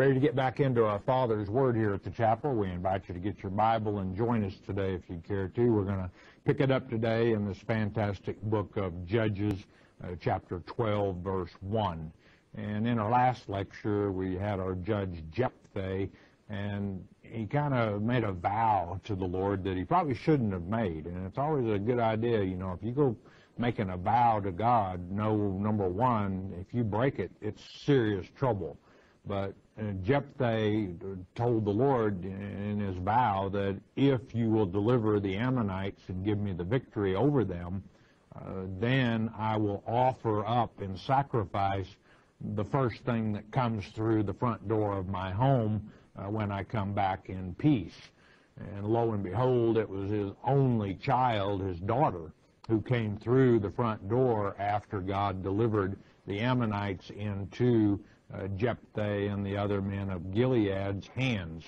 Ready to get back into our Father's Word here at the chapel. We invite you to get your Bible and join us today if you care to. We're going to pick it up today in this fantastic book of Judges, uh, chapter 12, verse 1. And in our last lecture, we had our judge Jephthah, and he kind of made a vow to the Lord that he probably shouldn't have made. And it's always a good idea, you know, if you go making a vow to God, know, number one, if you break it, it's serious trouble. But uh, Jephthah told the Lord in his vow that if you will deliver the Ammonites and give me the victory over them, uh, then I will offer up in sacrifice the first thing that comes through the front door of my home uh, when I come back in peace. And lo and behold, it was his only child, his daughter, who came through the front door after God delivered the Ammonites into uh, Jephthah and the other men of Gilead's hands.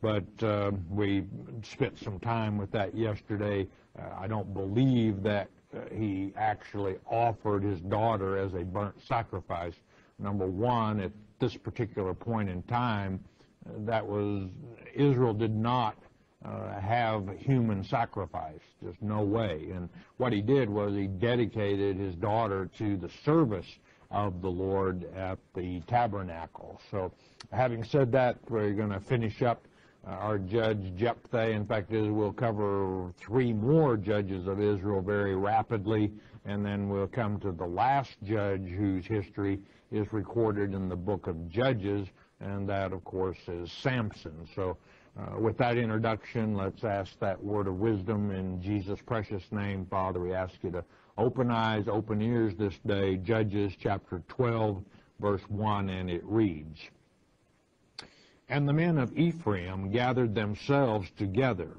But uh, we spent some time with that yesterday. Uh, I don't believe that uh, he actually offered his daughter as a burnt sacrifice. Number one, at this particular point in time, uh, that was Israel did not uh, have human sacrifice. Just no way. And what he did was he dedicated his daughter to the service of the Lord at the tabernacle. So having said that, we're going to finish up uh, our judge Jephthah. In fact, we'll cover three more judges of Israel very rapidly, and then we'll come to the last judge whose history is recorded in the book of Judges, and that, of course, is Samson. So uh, with that introduction, let's ask that word of wisdom in Jesus' precious name. Father, we ask you to Open eyes, open ears this day. Judges chapter 12, verse 1, and it reads, And the men of Ephraim gathered themselves together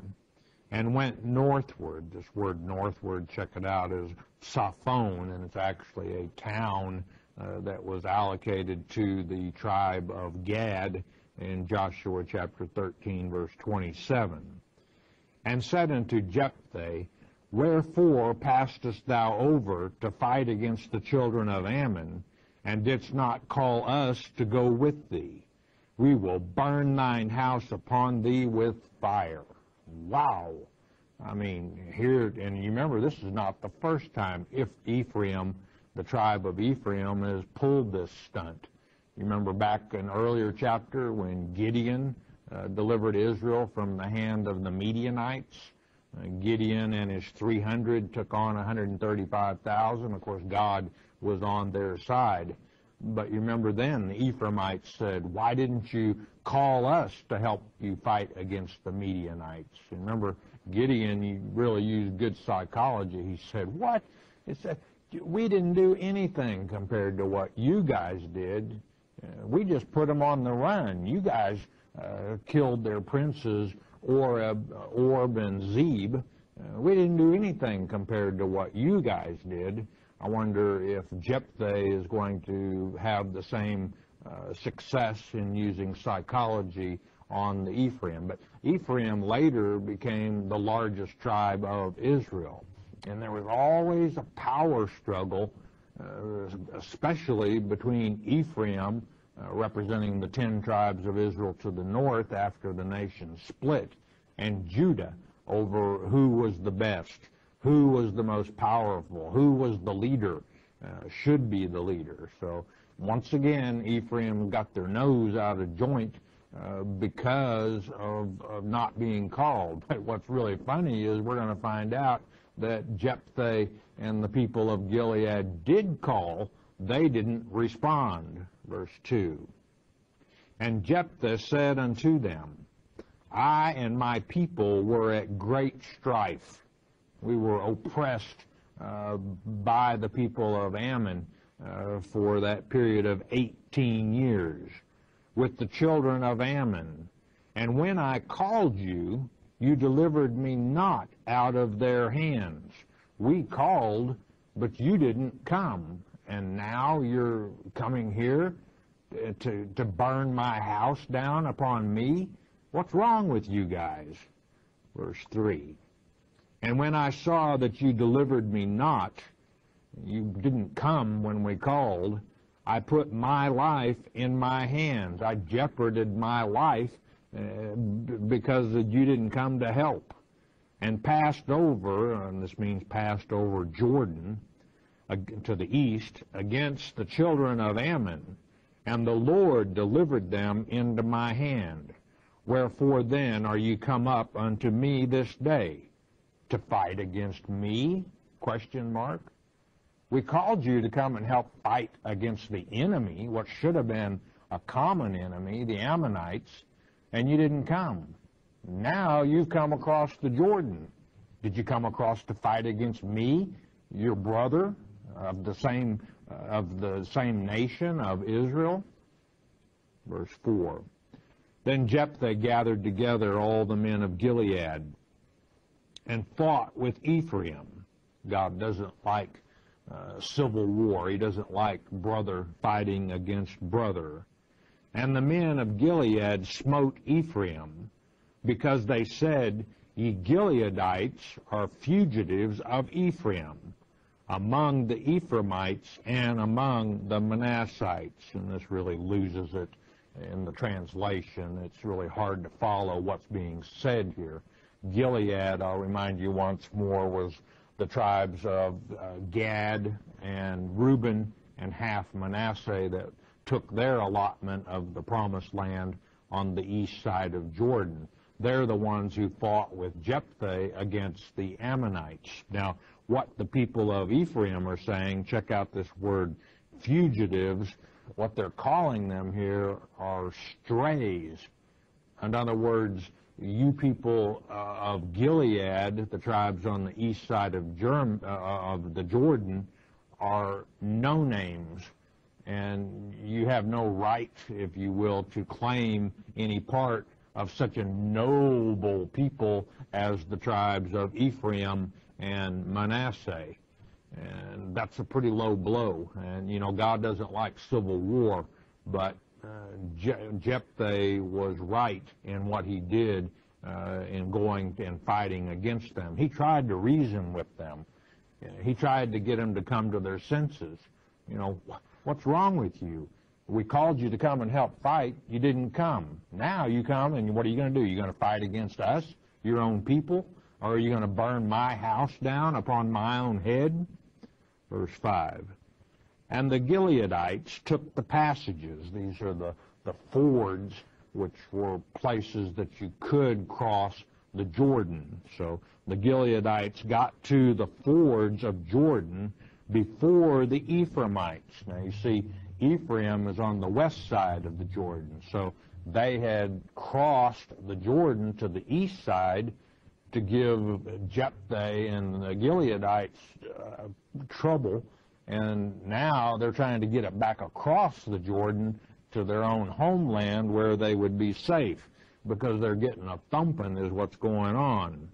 and went northward. This word northward, check it out, is Zaphon, and it's actually a town uh, that was allocated to the tribe of Gad in Joshua chapter 13, verse 27. And said unto Jephthah, Wherefore passedst thou over to fight against the children of Ammon, and didst not call us to go with thee? We will burn thine house upon thee with fire. Wow. I mean, here, and you remember, this is not the first time if Ephraim, the tribe of Ephraim, has pulled this stunt. You remember back in earlier chapter when Gideon uh, delivered Israel from the hand of the Midianites? Uh, Gideon and his 300 took on 135,000. Of course, God was on their side. But you remember then, the Ephraimites said, why didn't you call us to help you fight against the Midianites? You remember, Gideon, he really used good psychology. He said, what? He said, we didn't do anything compared to what you guys did. Uh, we just put them on the run. You guys uh, killed their princes Oreb and Zeeb. Uh, we didn't do anything compared to what you guys did. I wonder if Jephthah is going to have the same uh, success in using psychology on the Ephraim. But Ephraim later became the largest tribe of Israel. And there was always a power struggle, uh, especially between Ephraim uh, representing the ten tribes of Israel to the north after the nation split, and Judah over who was the best, who was the most powerful, who was the leader, uh, should be the leader. So once again, Ephraim got their nose out of joint uh, because of, of, not being called. But what's really funny is we're going to find out that Jephthah and the people of Gilead did call, they didn't respond verse 2. And Jephthah said unto them, I and my people were at great strife. We were oppressed uh, by the people of Ammon uh, for that period of 18 years with the children of Ammon. And when I called you, you delivered me not out of their hands. We called, but you didn't come and now you're coming here to, to burn my house down upon me? What's wrong with you guys? Verse 3. And when I saw that you delivered me not, you didn't come when we called, I put my life in my hands. I jeoparded my life uh, because you didn't come to help. And passed over, and this means passed over Jordan uh, to the east, against the children of Ammon. And the Lord delivered them into my hand. Wherefore then are ye come up unto me this day to fight against me? Question mark. We called you to come and help fight against the enemy, what should have been a common enemy, the Ammonites, and you didn't come. Now you've come across the Jordan. Did you come across to fight against me, your brother of the same of the same nation of Israel? Verse 4. Then Jephthah gathered together all the men of Gilead and fought with Ephraim. God doesn't like uh, civil war. He doesn't like brother fighting against brother. And the men of Gilead smote Ephraim because they said, Ye Gileadites are fugitives of Ephraim among the Ephraimites and among the Manassites. And this really loses it in the translation. It's really hard to follow what's being said here. Gilead, I'll remind you once more, was the tribes of uh, Gad and Reuben and half Manasseh that took their allotment of the promised land on the east side of Jordan. They're the ones who fought with Jephthah against the Ammonites. Now, what the people of Ephraim are saying, check out this word fugitives, what they're calling them here are strays. In other words, you people uh, of Gilead, the tribes on the east side of, Germ, uh, of the Jordan, are no names, and you have no right, if you will, to claim any part of such a noble people as the tribes of Ephraim and Manasseh. And that's a pretty low blow. And, you know, God doesn't like civil war, but uh, Je- Jephthah was right in what he did uh, in going and fighting against them. He tried to reason with them. He tried to get them to come to their senses. You know, what's wrong with you? We called you to come and help fight. You didn't come. Now you come, and what are you going to do? You're going to fight against us, your own people? Are you going to burn my house down upon my own head? Verse 5. And the Gileadites took the passages. These are the, the fords, which were places that you could cross the Jordan. So the Gileadites got to the fords of Jordan before the Ephraimites. Now you see, Ephraim is on the west side of the Jordan. So they had crossed the Jordan to the east side to give Jephthah and the Gileadites uh, trouble and now they're trying to get it back across the Jordan to their own homeland where they would be safe because they're getting a thumping is what's going on.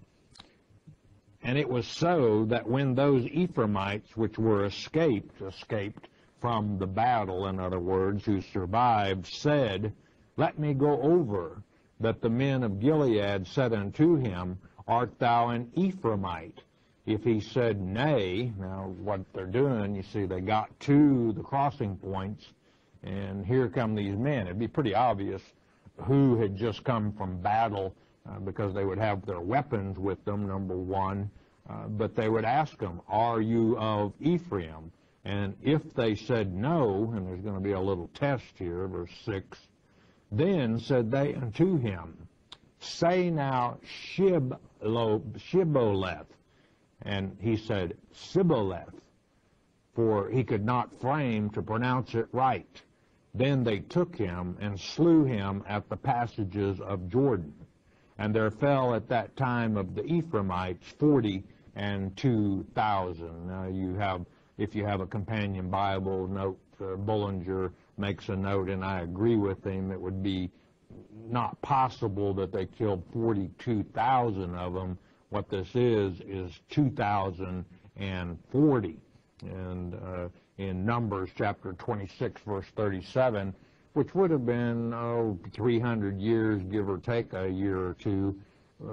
And it was so that when those Ephraimites, which were escaped, escaped from the battle, in other words, who survived, said, Let me go over, that the men of Gilead said unto him, Art thou an Ephraimite? If he said nay, now what they're doing, you see, they got to the crossing points, and here come these men. It'd be pretty obvious who had just come from battle uh, because they would have their weapons with them, number one. Uh, but they would ask them, Are you of Ephraim? And if they said no, and there's going to be a little test here, verse 6, then said they unto him, Say now Shibboleth, and he said Sibboleth, for he could not frame to pronounce it right. Then they took him and slew him at the passages of Jordan. And there fell at that time of the Ephraimites forty and two thousand. Now you have, if you have a companion Bible, note uh, Bullinger makes a note, and I agree with him. It would be not possible that they killed 42,000 of them what this is, is 2040. And uh, in Numbers chapter 26, verse 37, which would have been, oh, 300 years, give or take a year or two,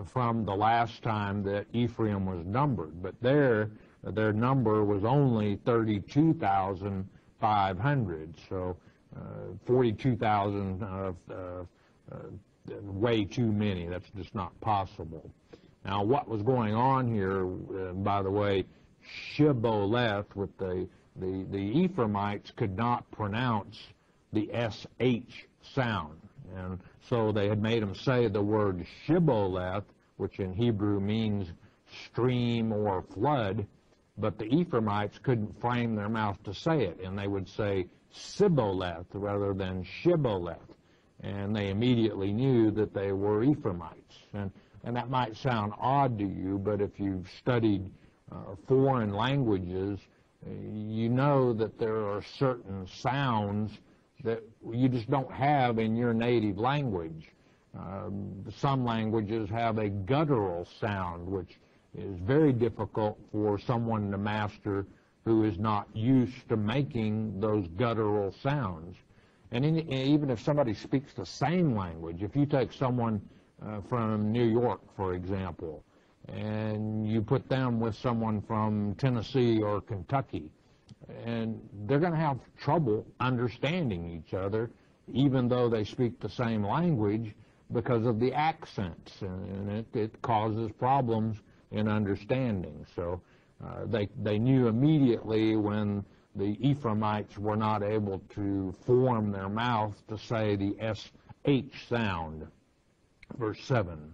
from the last time that Ephraim was numbered. But there, their number was only 32,500. So uh, 42,000, uh, uh, Uh, way too many. That's just not possible. Now, what was going on here, uh, by the way, Shibboleth with the, the, the Ephraimites could not pronounce the SH sound. And so they had made them say the word Shibboleth, which in Hebrew means stream or flood, but the Ephraimites couldn't frame their mouth to say it, and they would say Sibboleth rather than Shibboleth. And they immediately knew that they were Ephraimites. And, and that might sound odd to you, but if you've studied uh, foreign languages, you know that there are certain sounds that you just don't have in your native language. Um, some languages have a guttural sound, which is very difficult for someone to master who is not used to making those guttural sounds. And in, even if somebody speaks the same language, if you take someone uh, from New York, for example, and you put them with someone from Tennessee or Kentucky, and they're going to have trouble understanding each other, even though they speak the same language, because of the accents, and it, it causes problems in understanding. So uh, they they knew immediately when the Ephraimites were not able to form their mouth to say the sh sound. Verse seven.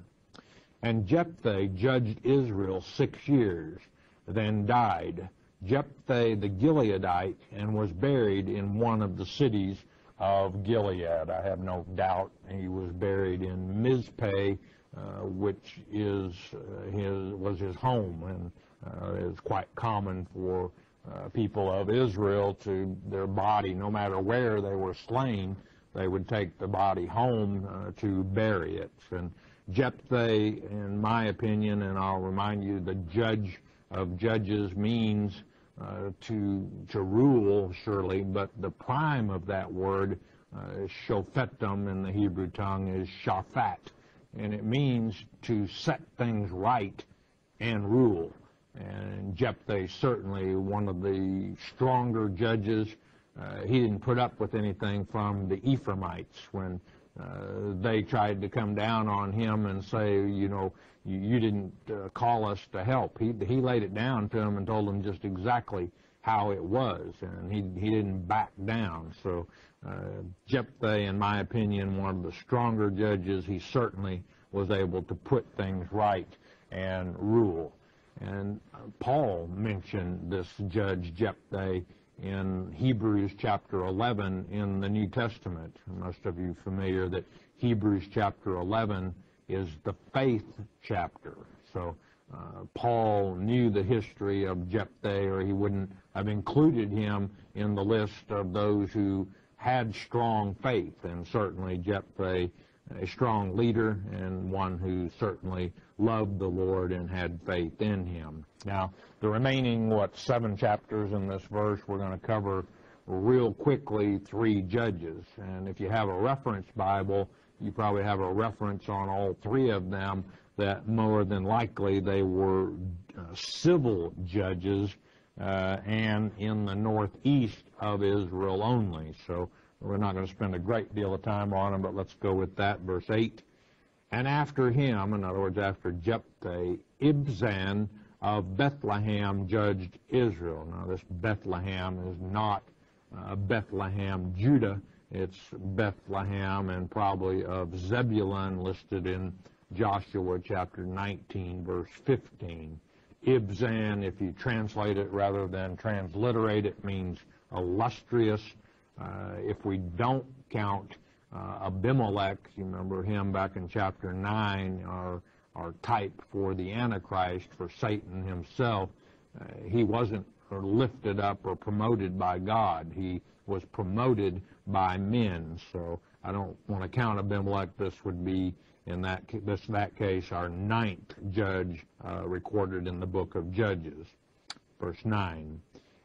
And Jephthah judged Israel six years, then died. Jephthah the Gileadite, and was buried in one of the cities of Gilead. I have no doubt he was buried in Mizpeh, uh, which is uh, his was his home, and uh, is quite common for uh, people of Israel to their body, no matter where they were slain, they would take the body home uh, to bury it. And Jephthah, in my opinion, and I'll remind you, the judge of judges means uh, to to rule, surely, but the prime of that word, uh, shofetim in the Hebrew tongue, is shaphat, and it means to set things right and rule. And Jephthah certainly one of the stronger judges. Uh, he didn't put up with anything from the Ephraimites when uh, they tried to come down on him and say, you know, you, you didn't uh, call us to help. He, he laid it down to them and told them just exactly how it was, and he, he didn't back down. So uh, Jephthah, in my opinion, one of the stronger judges, he certainly was able to put things right and rule. And Paul mentioned this judge Jephthah in Hebrews chapter 11 in the New Testament. Most of you familiar that Hebrews chapter 11 is the faith chapter. So uh, Paul knew the history of Jephthah, or he wouldn't have included him in the list of those who had strong faith. And certainly Jephthah, a strong leader and one who certainly loved the Lord and had faith in him. Now, the remaining, what, seven chapters in this verse, we're going to cover real quickly three judges. And if you have a reference Bible, you probably have a reference on all three of them that more than likely they were uh, civil judges uh, and in the northeast of Israel only. So we're not going to spend a great deal of time on them, but let's go with that. Verse 8. And after him, in other words, after Jephthah, Ibzan of Bethlehem judged Israel. Now, this Bethlehem is not uh, Bethlehem, Judah. It's Bethlehem and probably of Zebulun listed in Joshua chapter 19, verse 15. Ibzan, if you translate it rather than transliterate it, means illustrious. Uh, if we don't count uh, Abimelech, you remember him back in chapter 9, our, our type for the Antichrist, for Satan himself, uh, he wasn't lifted up or promoted by God. He was promoted by men. So I don't want to count Abimelech. This would be in that this that case our ninth judge uh, recorded in the book of Judges, verse nine.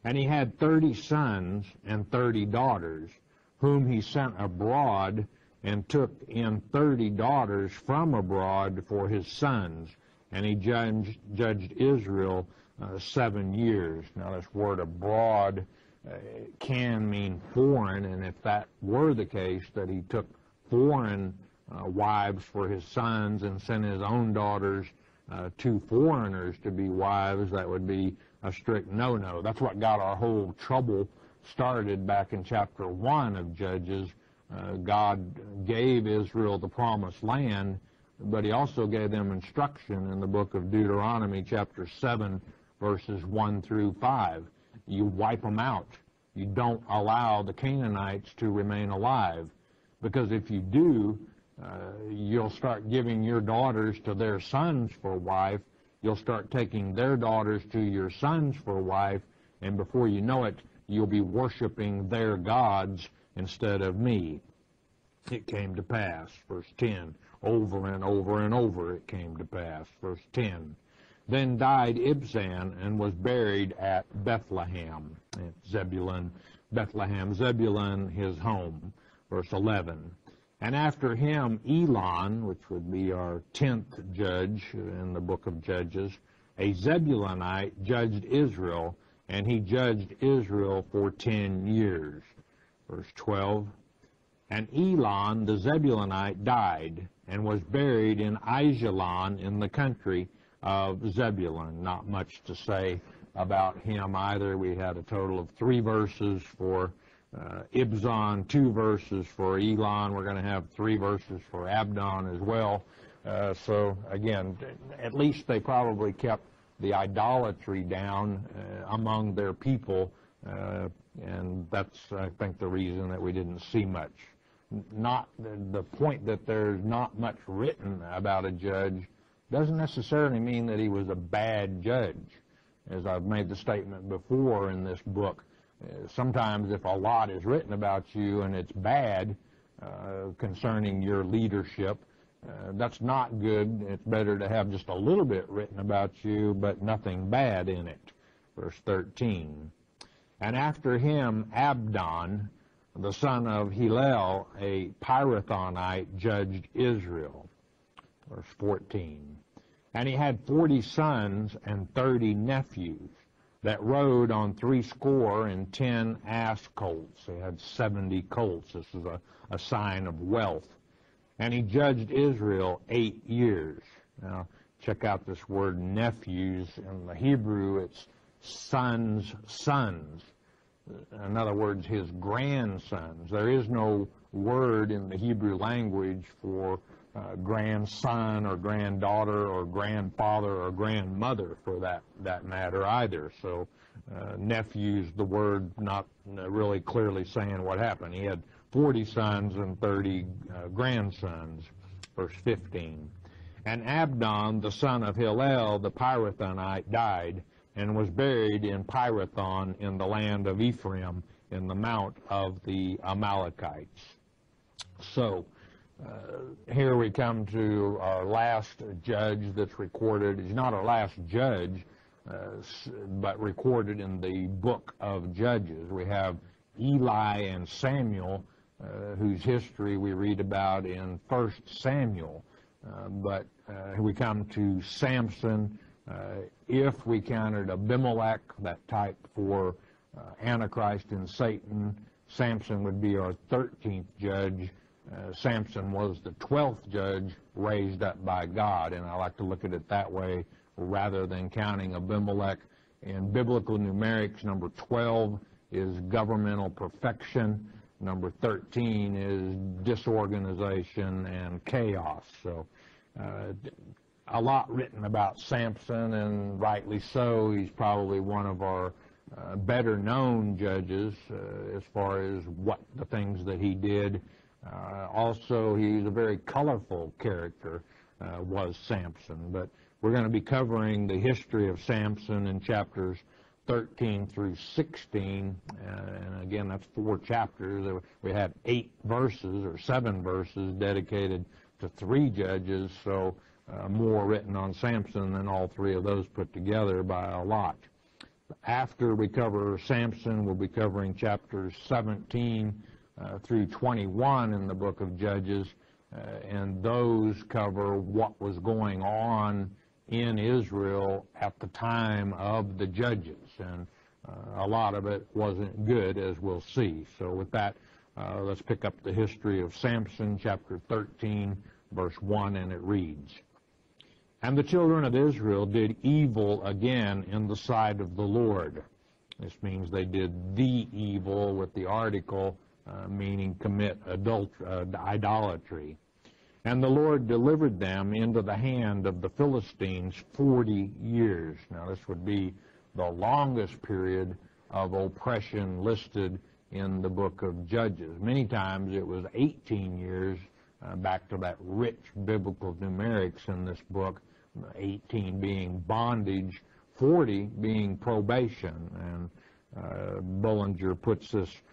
And he had thirty sons and thirty daughters, whom he sent abroad, and took in thirty daughters from abroad for his sons. And he judged, judged Israel uh, seven years. Now this word abroad uh, can mean foreign, and if that were the case, that he took foreign uh, wives for his sons and sent his own daughters uh, to foreigners to be wives, that would be a strict no-no. That's what got our whole trouble started back in chapter 1 of Judges. Uh, God gave Israel the promised land, but he also gave them instruction in the book of Deuteronomy chapter 7 verses 1 through 5. You wipe them out. You don't allow the Canaanites to remain alive. Because if you do, uh, you'll start giving your daughters to their sons for wife. You'll start taking their daughters to your sons for wife. And before you know it, you'll be worshiping their gods instead of me. It came to pass. Verse 10. Over and over and over it came to pass. Verse 10. Then died Ibzan and was buried at Bethlehem. at Zebulun, Bethlehem, Zebulun, his home. Verse 11. And after him, Elon, which would be our tenth judge in the book of Judges, a Zebulunite judged Israel, and he judged Israel for ten years. Verse 12. And Elon the Zebulunite died, and was buried in Aijalon in the country of Zebulun. Not much to say about him either. We had a total of three verses for uh, Ibzan, two verses for Elon. We're going to have three verses for Abdon as well. Uh, so again, at least they probably kept the idolatry down uh, among their people, uh, and that's I think the reason that we didn't see much. Not the, the point that there's not much written about a judge doesn't necessarily mean that he was a bad judge. As I've made the statement before in this book, sometimes if a lot is written about you and it's bad uh, concerning your leadership, uh, that's not good. It's better to have just a little bit written about you, but nothing bad in it. Verse 13. And after him, Abdon, the son of Hillel, a Pirathonite, judged Israel. Verse 14. And he had forty sons and thirty nephews that rode on three score and ten ass colts. He had seventy colts. This is a, a sign of wealth. And he judged Israel eight years. Now, check out this word nephews. In the Hebrew, it's sons, sons. In other words, his grandsons. There is no word in the Hebrew language for uh, grandson or granddaughter or grandfather or grandmother for that, that matter either. So uh, nephew's the word not really clearly saying what happened. He had 40 sons and 30 uh, grandsons, verse 15. And Abdon, the son of Hillel, the Pirathonite, died and was buried in Pirathon in the land of Ephraim in the mount of the Amalekites. So, uh, here we come to our last judge that's recorded. He's not our last judge, uh, but recorded in the book of Judges. We have Eli and Samuel, uh, whose history we read about in First Samuel. Uh, but uh, we come to Samson. Uh, if we counted Abimelech, that type for Antichrist and Satan, Samson would be our 13th judge. Uh, Samson was the 12th judge raised up by God, and I like to look at it that way rather than counting Abimelech. In biblical numerics, number 12 is governmental perfection. Number 13 is disorganization and chaos. So uh, a lot written about Samson, and rightly so. He's probably one of our uh, better known judges uh, as far as what the things that he did uh, also, he's a very colorful character, uh, was Samson. But we're going to be covering the history of Samson in chapters 13 through 16. Uh, and again, that's four chapters. We had eight verses or seven verses dedicated to three judges, so uh, more written on Samson than all three of those put together by a lot. After we cover Samson, we'll be covering chapters 17 uh, through 21 in the book of Judges, uh, and those cover what was going on in Israel at the time of the judges. And uh, a lot of it wasn't good, as we'll see. So with that, uh, let's pick up the history of Samson, chapter 13, verse 1, and it reads, And the children of Israel did evil again in the sight of the Lord. This means they did the evil with the article, uh, meaning commit uh, idolatry. And the Lord delivered them into the hand of the Philistines 40 years. Now, this would be the longest period of oppression listed in the book of Judges. Many times it was 18 years, uh, back to that rich biblical numerics in this book, 18 being bondage, 40 being probation. And uh, Bullinger puts this uh,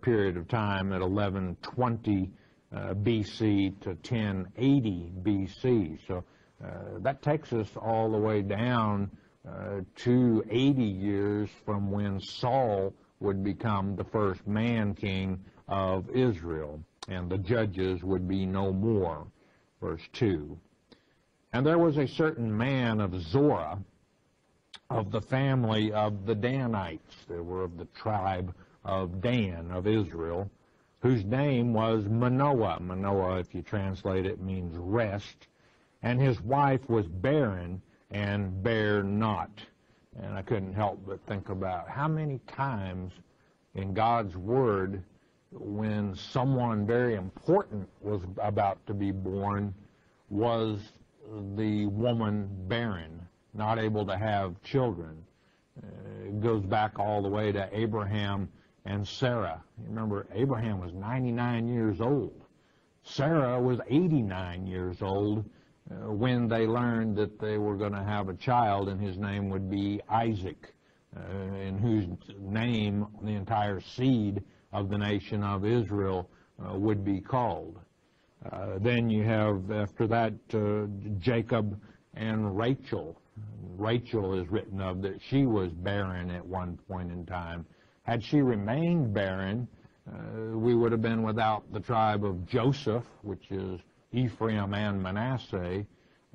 period of time at 1120 uh, BC to 1080 BC. So uh, that takes us all the way down uh, to 80 years from when Saul would become the first man king of Israel, and the judges would be no more. Verse 2. And there was a certain man of Zorah, of the family of the Danites. They were of the tribe of Dan of Israel, whose name was Manoah. Manoah, if you translate it, means rest. And his wife was barren and bare not. And I couldn't help but think about how many times in God's Word, when someone very important was about to be born, was the woman barren, not able to have children. Uh, it goes back all the way to Abraham and Sarah. Remember, Abraham was 99 years old. Sarah was 89 years old uh, when they learned that they were going to have a child and his name would be Isaac, uh, in whose name the entire seed of the nation of Israel uh, would be called. Uh, then you have, after that, uh, Jacob and Rachel. Rachel is written of that she was barren at one point in time. Had she remained barren, uh, we would have been without the tribe of Joseph, which is Ephraim and Manasseh,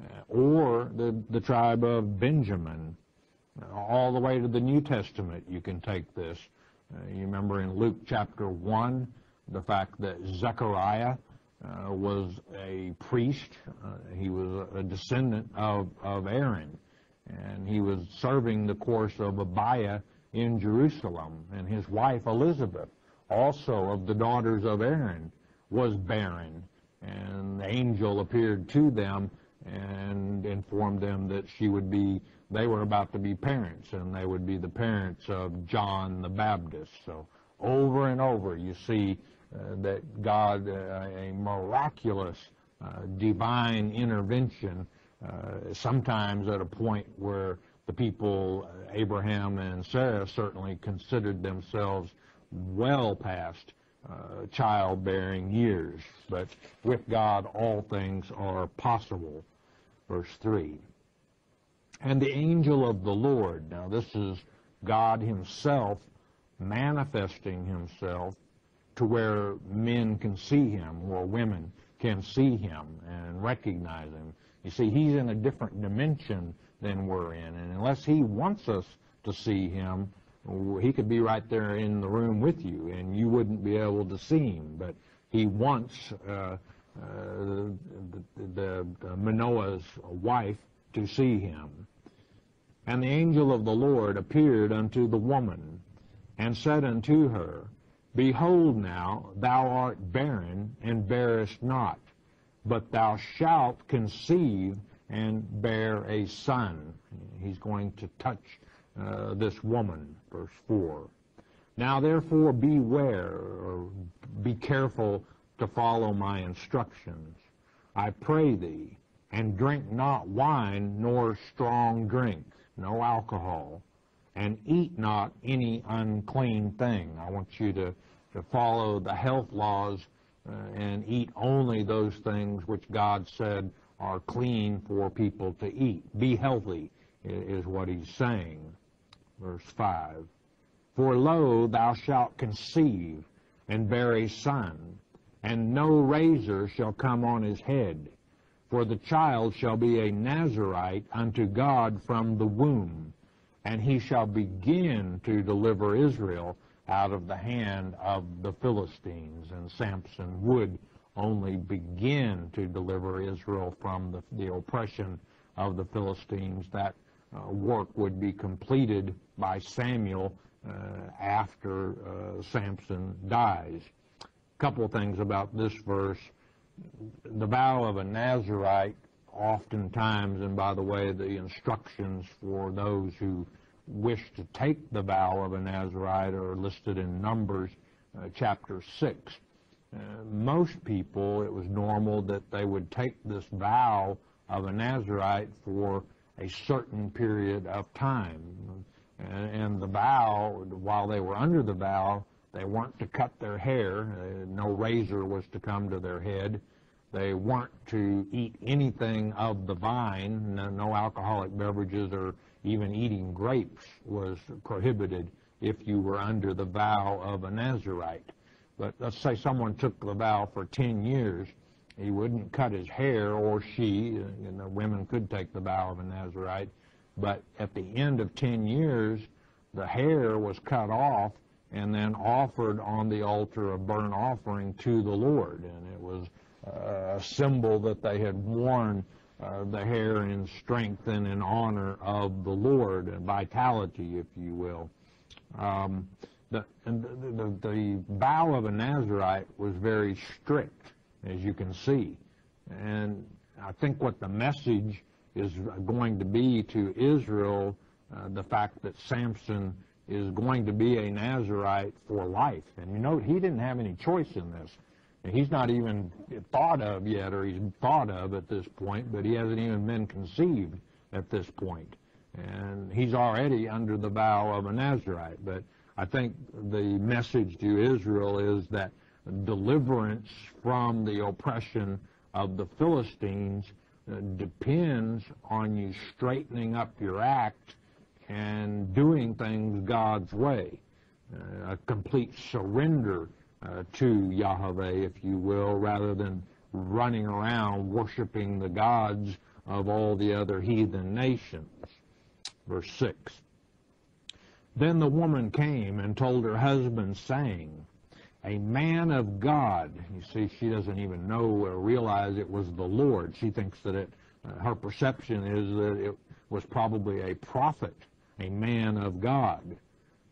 uh, or the, the tribe of Benjamin. All the way to the New Testament, you can take this. Uh, you remember in Luke chapter 1, the fact that Zechariah uh, was a priest. Uh, he was a, descendant of, of Aaron. And he was serving the course of Abiah in Jerusalem. And his wife Elizabeth, also of the daughters of Aaron, was barren and the angel appeared to them and informed them that she would be, they were about to be parents, and they would be the parents of John the Baptist. So over and over you see uh, that God, uh, a miraculous uh, divine intervention, uh, sometimes at a point where the people, uh, Abraham and Sarah, certainly considered themselves well past uh, childbearing years. But with God, all things are possible. Verse 3. And the angel of the Lord, now this is God himself manifesting himself to where men can see him or women can see him and recognize him. You see, he's in a different dimension than we're in. And unless he wants us to see him, he could be right there in the room with you, and you wouldn't be able to see him. But he wants uh, uh, the, the, the Manoah's wife to see him. And the angel of the Lord appeared unto the woman, and said unto her, Behold now, thou art barren, and bearest not, but thou shalt conceive and bear a son. He's going to touch uh, this woman, verse 4. Now therefore beware, or be careful to follow my instructions. I pray thee, and drink not wine nor strong drink, no alcohol, and eat not any unclean thing. I want you to, to follow the health laws uh, and eat only those things which God said are clean for people to eat. Be healthy is what he's saying verse 5. For lo, thou shalt conceive and bear a son, and no razor shall come on his head. For the child shall be a Nazarite unto God from the womb, and he shall begin to deliver Israel out of the hand of the Philistines. And Samson would only begin to deliver Israel from the, the oppression of the Philistines. That uh, work would be completed by Samuel uh, after uh, Samson dies. A couple things about this verse. The vow of a Nazarite, oftentimes, and by the way, the instructions for those who wish to take the vow of a Nazarite are listed in Numbers uh, chapter 6. Uh, most people, it was normal that they would take this vow of a Nazarite for a certain period of time. And, and the vow, while they were under the vow, they weren't to cut their hair. Uh, no razor was to come to their head. They weren't to eat anything of the vine. No, no alcoholic beverages or even eating grapes was prohibited if you were under the vow of a Nazarite. But let's say someone took the vow for 10 years he wouldn't cut his hair, or she, and the women could take the vow of a Nazarite, but at the end of 10 years, the hair was cut off and then offered on the altar of burnt offering to the Lord. And it was uh, a symbol that they had worn uh, the hair in strength and in honor of the Lord, and vitality, if you will. Um, the, the, the, vow of a Nazarite was very strict as you can see. And I think what the message is going to be to Israel, uh, the fact that Samson is going to be a Nazarite for life. And you know, he didn't have any choice in this. He's not even thought of yet, or he's thought of at this point, but he hasn't even been conceived at this point. And he's already under the vow of a Nazarite. But I think the message to Israel is that deliverance from the oppression of the Philistines uh, depends on you straightening up your act and doing things God's way. Uh, a complete surrender uh, to Yahweh, if you will, rather than running around worshiping the gods of all the other heathen nations. Verse 6. Then the woman came and told her husband, saying, a man of God. You see, she doesn't even know or realize it was the Lord. She thinks that it, uh, her perception is that it was probably a prophet, a man of God,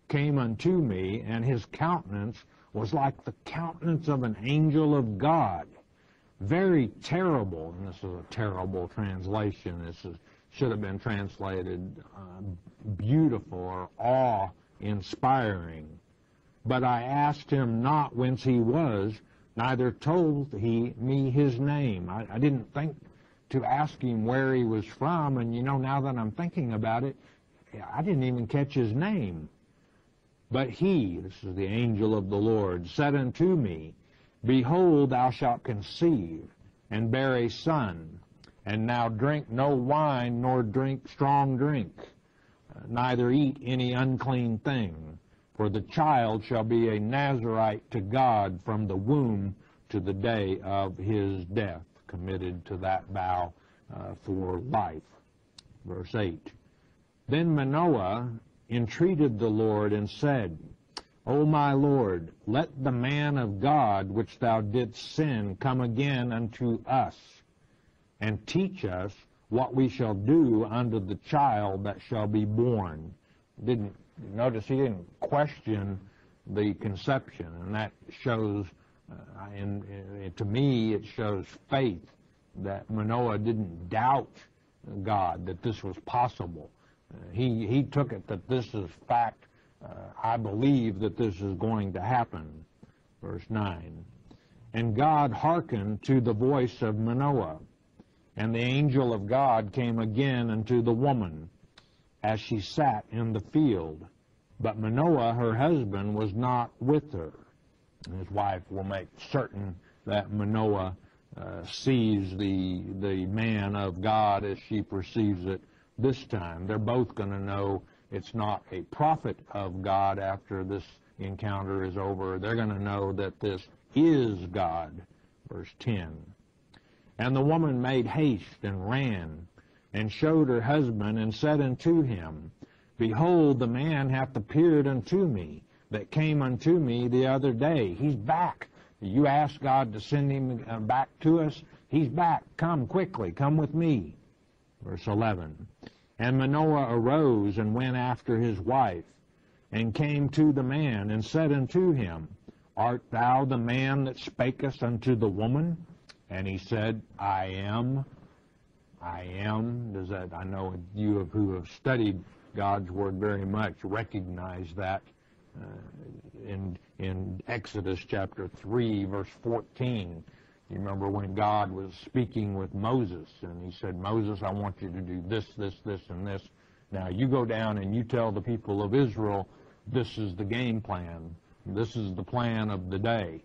came unto me, and his countenance was like the countenance of an angel of God. Very terrible, and this is a terrible translation. This is, should have been translated uh, beautiful or awe-inspiring. But I asked him not whence he was, neither told he me his name. I, I didn't think to ask him where he was from, and you know, now that I'm thinking about it, I didn't even catch his name. But he, this is the angel of the Lord, said unto me, Behold, thou shalt conceive, and bear a son, and now drink no wine, nor drink strong drink, neither eat any unclean thing for the child shall be a Nazarite to God from the womb to the day of his death, committed to that vow uh, for life. Verse 8. Then Manoah entreated the Lord and said, O my Lord, let the man of God which thou didst send come again unto us, and teach us what we shall do unto the child that shall be born. Didn't notice he didn't question the conception, and that shows, uh, in, in, to me, it shows faith that Manoah didn't doubt God that this was possible. Uh, he he took it that this is fact. Uh, I believe that this is going to happen. Verse nine, and God hearkened to the voice of Manoah, and the angel of God came again unto the woman as she sat in the field. But Manoah, her husband, was not with her. And his wife will make certain that Manoah uh, sees the, the man of God as she perceives it this time. They're both going to know it's not a prophet of God after this encounter is over. They're going to know that this is God. Verse 10. And the woman made haste and ran and showed her husband and said unto him, Behold, the man hath appeared unto me that came unto me the other day. He's back. You asked God to send him uh, back to us. He's back. Come quickly. Come with me. Verse 11. And Manoah arose and went after his wife, and came to the man, and said unto him, Art thou the man that spakest unto the woman? And he said, I am. I am. Does that, I know you who have studied God's Word very much recognize that uh, in, in Exodus chapter 3, verse 14. You remember when God was speaking with Moses, and he said, Moses, I want you to do this, this, this, and this. Now you go down and you tell the people of Israel, this is the game plan. This is the plan of the day.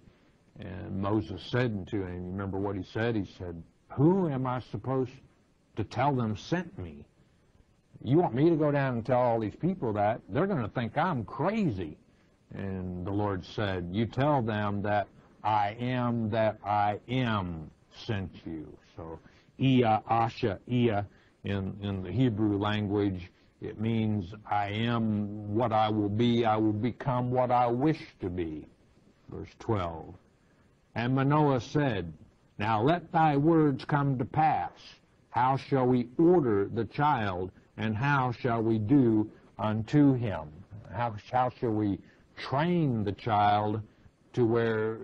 And Moses said to him, remember what he said? He said, Who am I supposed to tell them sent me? You want me to go down and tell all these people that? They're going to think I'm crazy. And the Lord said, You tell them that I am that I am sent you. So, Ehyeh, Asher, Ehyeh, in, in the Hebrew language, it means I am what I will be, I will become what I wish to be. Verse 12. And Manoah said, Now let thy words come to pass. How shall we order the child, and how shall we do unto him? How, how shall we train the child to where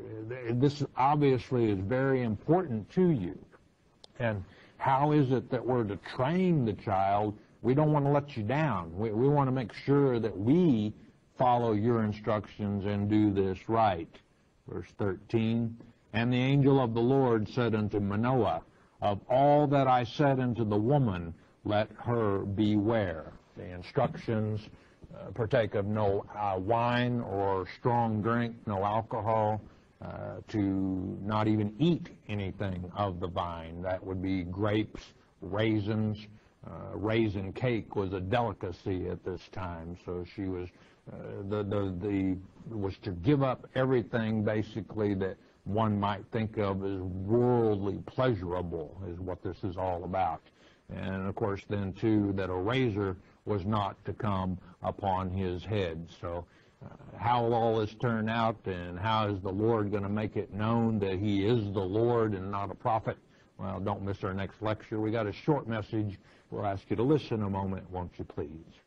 this obviously is very important to you. And how is it that we're to train the child? We don't want to let you down. We, we want to make sure that we follow your instructions and do this right. Verse 13, And the angel of the Lord said unto Manoah, Of all that I said unto the woman, let her beware. The instructions uh, partake of no uh, wine or strong drink, no alcohol, uh, to not even eat anything of the vine. That would be grapes, raisins. Uh, raisin cake was a delicacy at this time, so she was the, the the was to give up everything basically that one might think of as worldly pleasurable is what this is all about. And of course, then too, that a razor was not to come upon his head. So uh, how will all this turn out and how is the Lord going to make it known that he is the Lord and not a prophet? Well, don't miss our next lecture. We got a short message. We'll ask you to listen a moment, won't you please?